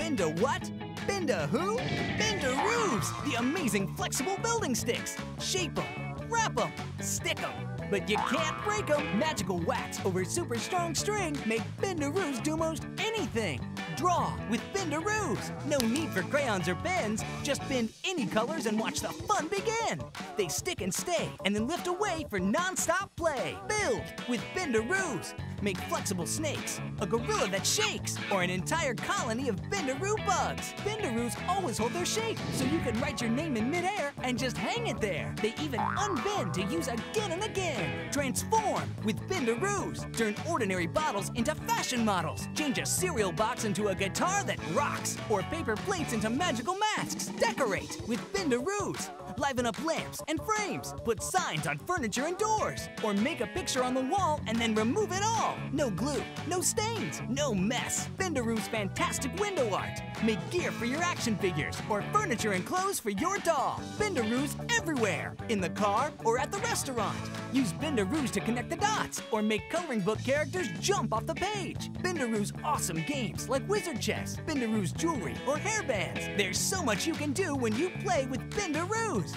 Benda what? Benda who? Bendaroos, the amazing flexible building sticks. Shape them, wrap them, stick them. But you can't break them. Magical wax over super strong string make Bendaroos do most anything. Draw with Bendaroos. No need for crayons or pens. Just bend any colors and watch the fun begin. They stick and stay and then lift away for non-stop play. Build with Bendaroos. Make flexible snakes, a gorilla that shakes, or an entire colony of Bendaroo bugs. Bendaroos always hold their shape, so you can write your name in midair and just hang it there. They even unbend to use again and again. Transform with Bendaroos. Turn ordinary bottles into fashion models. Change a cereal box into a guitar that rocks, or paper plates into magical masks. Decorate with Bendaroos. Liven up lamps and frames. Put signs on furniture and doors. Or make a picture on the wall and then remove it all. No glue, no stains, no mess. Bendaroo's fantastic window art. Make gear for your action figures or furniture and clothes for your doll. Bendaroo's everywhere. In the car or at the restaurant. Use Bendaroos to connect the dots or make coloring book characters jump off the page. Bendaroo's awesome games like Wizard Chess, Bendaroo's jewelry, or hairbands. There's so much you can do when you play with Bendaroos.